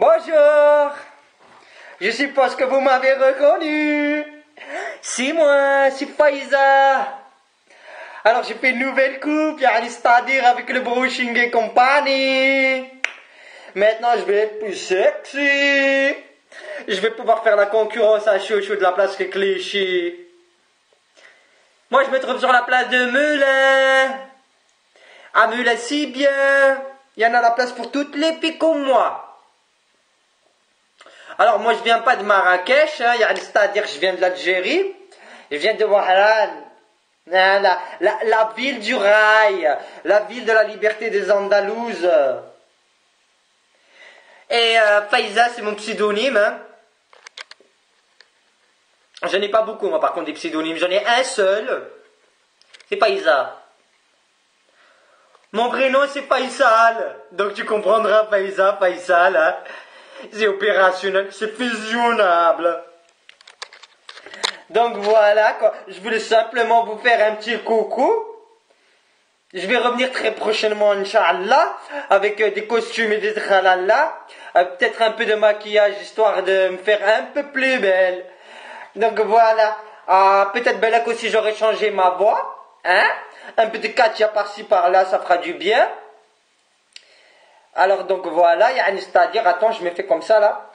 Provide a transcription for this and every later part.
Bonjour. Je suppose que vous m'avez reconnu. C'est moi, c'est Faiza. Alors j'ai fait une nouvelle coupe, c'est-à-dire avec le brushing et compagnie. Maintenant je vais être plus sexy. Je vais pouvoir faire la concurrence à Chouchou de la place Clichy. Moi je me trouve sur la place de Melun. À Melun si bien. Il y en a la place pour toutes les filles comme moi. Alors moi je viens pas de Marrakech, hein, c'est-à-dire je viens de l'Algérie. Je viens de Wahran. Hein, la, ville du rail, la ville de la liberté des Andalouses. Et euh, c'est mon pseudonyme. Hein. Je n'ai pas beaucoup, moi, par contre, des pseudonymes. J'en ai un seul. C'est Faiza. Mon prénom, c'est Faisal. Donc, tu comprendras Faiza, Faisal. C'est opérationnel, c'est fusionnable. Donc voilà, quoi. je voulais simplement vous faire un petit coucou. Je vais revenir très prochainement, Inch'Allah, avec euh, des costumes et des tralala, euh, peut-être un peu de maquillage, histoire de me faire un peu plus belle. Donc voilà, ah, peut-être Belak aussi j'aurais changé ma voix, hein Un peu de Katia par-ci par-là, ça fera du bien. Alors donc voilà, c'est-à-dire, attends, je me fais comme ça là.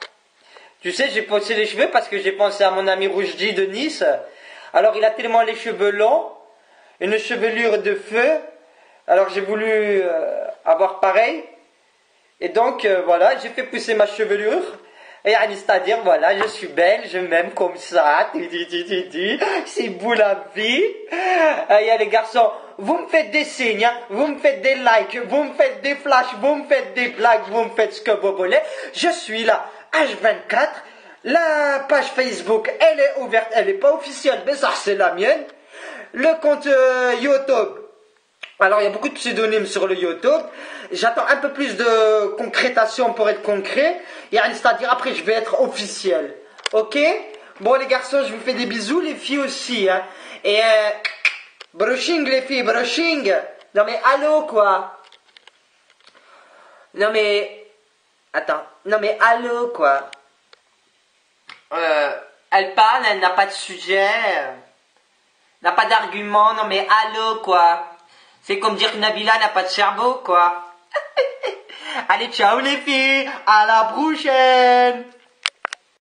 Tu sais, j'ai posé les cheveux parce que j'ai pensé à mon ami Roujdi de Nice. Alors il a tellement les cheveux longs, une chevelure de feu. Alors j'ai voulu euh, avoir pareil. Et donc euh, voilà, j'ai fait pousser ma chevelure. Et c'est-à-dire, voilà, je suis belle, je m'aime comme ça. C'est beau la vie. Il y a les garçons, vous me faites des signes, hein. vous me faites des likes, vous me faites des flashs, vous me faites des blagues, vous me faites ce que vous voulez. Je suis là. H24. La page Facebook, elle est ouverte, elle n'est pas officielle, mais ça c'est la mienne. Le compte euh, YouTube. Alors il y a beaucoup de pseudonymes sur le YouTube. J'attends un peu plus de concrétation pour être concret. C'est-à-dire après je vais être officiel. Ok? Bon les garçons, je vous fais des bisous, les filles aussi. Hein. Et euh, brushing les filles, brushing. Non mais allô quoi? Non mais Attends. Non mais allô quoi? Euh, Elle parle, elle n'a pas de sujet. N'a pas d'argument. Non mais allô quoi? C'est comme dire que Nabila n'a pas de cerveau quoi. Allez ciao les filles. À la prochaine